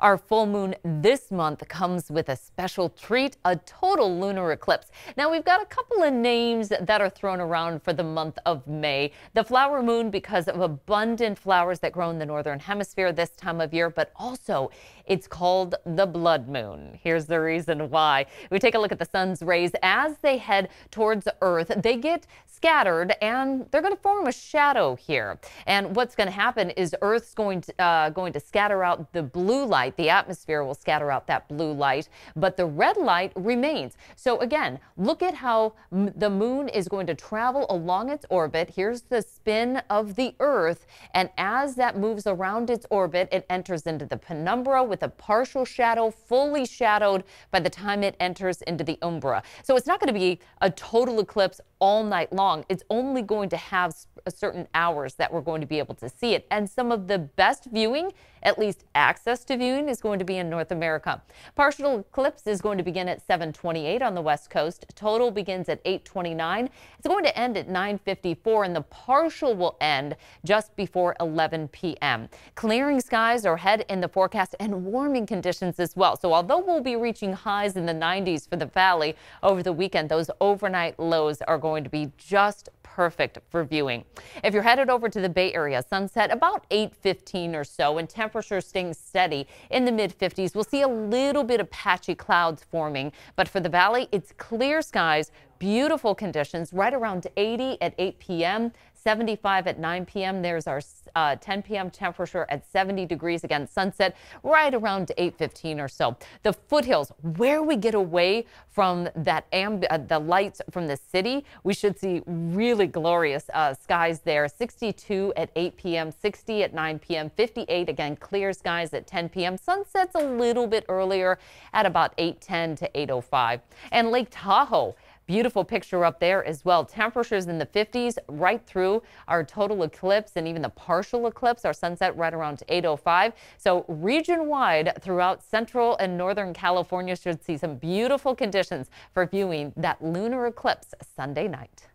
Our full moon this month comes with a special treat, a total lunar eclipse. Now we've got a couple of names that are thrown around for the month of May. The flower moon because of abundant flowers that grow in the northern hemisphere this time of year, but also it's called the blood moon. Here's the reason why. We take a look at the sun's rays as they head towards Earth. They get scattered and they're going to form a shadow here. And what's going to happen is Earth's going to, uh, going to scatter out the blue light. The atmosphere will scatter out that blue light, but the red light remains. So again, look at how the moon is going to travel along its orbit. Here's the spin of the Earth. And as that moves around its orbit, it enters into the penumbra with a partial shadow, fully shadowed by the time it enters into the umbra. So it's not going to be a total eclipse all night long. It's only going to have certain hours that we're going to be able to see it. And some of the best viewing, at least access to viewing, is going to be in North America. Partial eclipse is going to begin at 728 on the west coast. Total begins at 829. It's going to end at 954 and the partial will end just before 11 p.m. Clearing skies are ahead in the forecast and warming conditions as well. So although we'll be reaching highs in the 90s for the valley over the weekend, those overnight lows are going to be just perfect for viewing. If you're headed over to the Bay Area, sunset about 8:15 or so and temperatures staying steady in the mid 50s. We'll see a little bit of patchy clouds forming, but for the valley, it's clear skies, beautiful conditions right around 80 at 8 p.m. 75 at 9 p.m. There's our uh, 10 p.m. temperature at 70 degrees again. Sunset right around 8:15 or so. The foothills, where we get away from that uh, the lights from the city, we should see really glorious uh, skies there. 62 at 8 p.m., 60 at 9 p.m., 58 again clear skies at 10 p.m. Sunsets a little bit earlier at about 8:10 to 8:05. And Lake Tahoe. Beautiful picture up there as well. Temperatures in the 50s right through our total eclipse and even the partial eclipse. Our sunset right around 8.05. So region wide throughout central and northern California should see some beautiful conditions for viewing that lunar eclipse Sunday night.